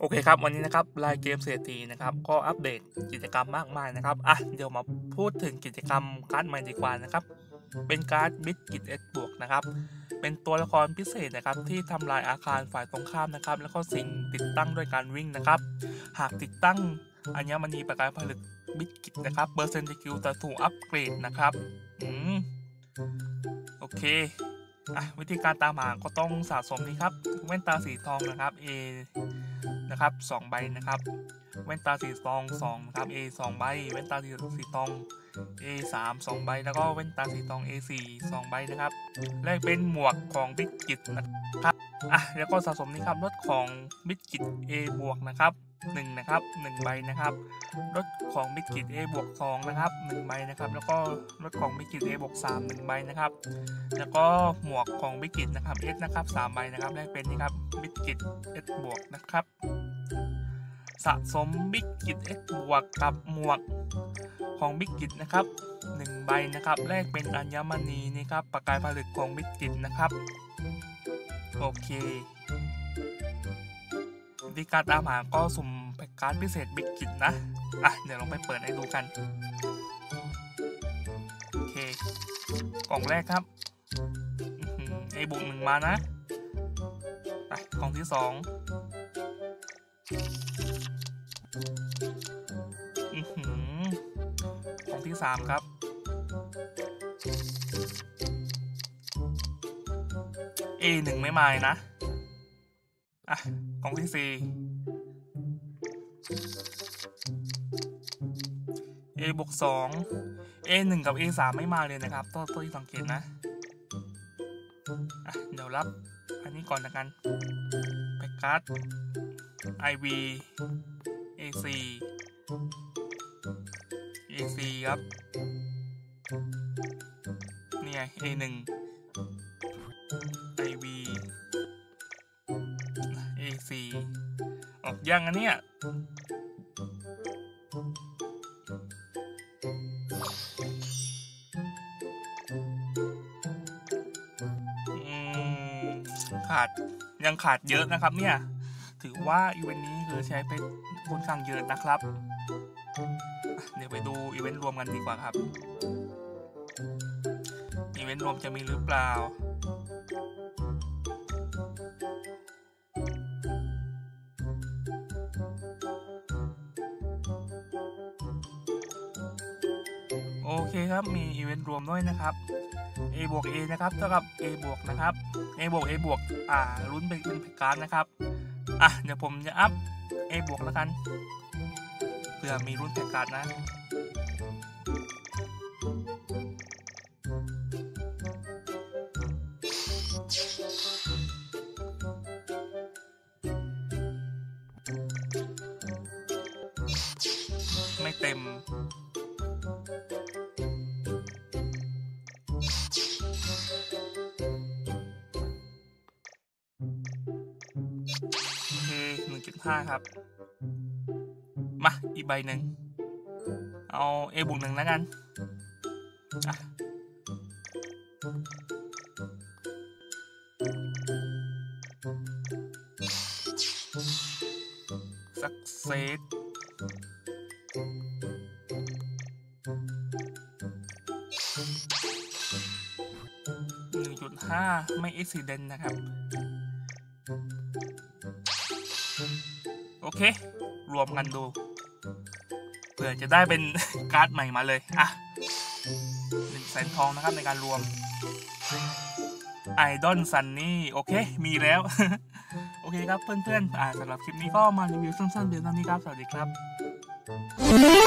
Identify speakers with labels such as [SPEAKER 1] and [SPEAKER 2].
[SPEAKER 1] โอเคครับ วันนี้นะครับรายเกมเศรษฐีนะครับ ก็อัปเดตกิจกรรมมากมายนะครับอะเดี๋ยวมาพูดถึงกิจกรรมการ์ดใหม่ดีกว่านะครับ เป็นการ์ดบิสกิต S บวกนะครับ เป็นตัวละครพิเศษนะครับ ที่ทำลายอาคารฝ่ายตรงข้ามนะครับ แล้วก็สิ่งติดตั้งด้วยการวิ่งนะครับ หากติดตั้งอัญมณีประกายผลึกบิสกิตนะครับเปอร์เซ็นต์สกิลจะถูกอัปเกรดนะครับอืมโอเคอะวิธีการตามหาก็ต้องสะสมนี่ครับแว่นตาสีทองนะครับ A นะครับสองใบนะครับแว่นตาสีทองสองนะครับ A สองใบแว่นตาสีสีทอง A สามสองใบแล้วก็แว่นตาสีทอง A สี่สองใบนะครับแลกเป็นหมวกของบิสกิตนะครับอะแล้วก็สะสมนี่ครับรถของบิสกิต A บวกนะครับ หนึ่งนะครับหนึ่งใบนะครับรถของบิ๊กกิต A บวกสองนะครับหนึ่งใบนะครับ แล้วก็รถของบิ๊กกิต A บวกสามหนึ่งใบนะครับ แล้วก็หมวกของบิสกิตนะครับ S นะครับสามใบนะครับแรกเป็นนี่ครับบิ๊กกิต S บวกนะครับ สะสมบิ๊กกิต S บวกกับหมวกของบิ๊กกิตนะครับหนึ่งใบนะครับแลกเป็นอัญมณีนี่ครับประกายผลึกของบิสกิตนะครับโอเควิธีการตามหาก็สุ่ม การ์ดพิเศษบิสกิตนะ อะ เดี๋ยวลองไปเปิดให้ดูกัน โอเค กล่องแรกครับไอบุกหนึ่งมานะ ไป กล่องที่สองอื้อหือกล่องที่สามครับ A หนึ่งไม่มายนะ อะ กล่องที่สี่ A บวกสอง A หนึ่งกับ A สามไม่มาเลยนะครับตัวตัวที่สังเกตนะะเดี๋ยวรับอันนี้ก่อนละกันแพ็กการ์ด IV AC AC ครับนี่ไง A1 IV AC ออกยังอันเนี้ย ขาดยังขาดเยอะนะครับเนี่ย ถือว่าอีเวนต์นี้คือใช้ไปค่อนข้างเยอะนะครับ เดี๋ยวไปดูอีเวนต์รวมกันดีกว่าครับ อีเวนต์รวมจะมีหรือเปล่า เคครับ มีอีเวนต์รวมด้วยนะครับ A บวก A นะครับ เท่ากับ A บวกนะครับ A บวก A บวก อ่าลุ้นเป็นเป็นการ์ดนะครับ อะ เดี๋ยวผมจะอัพ A บวกแล้วกัน เพื่อมีลุ้นแพ็กการ์ดนะ ไม่เต็ม ห้าครับ มา อีกใบหนึ่ง เอา A บวกหนึ่งแล้วกันสักเซตหนึ่งจุดห้าไม่เอ็กซิเดนนะครับ โอเค รวมกันดู เผื่อจะได้เป็นการ์ดใหม่มาเลย อะหนึ่งแสนทองนะครับในการรวมไอดอนซันนี่โอเค มีแล้ว โอเคครับเพื่อนๆอ่าสำหรับคลิปนี้ก็มารีวิวสั้นๆเพียงเท่านี้ครับ สวัสดีครับ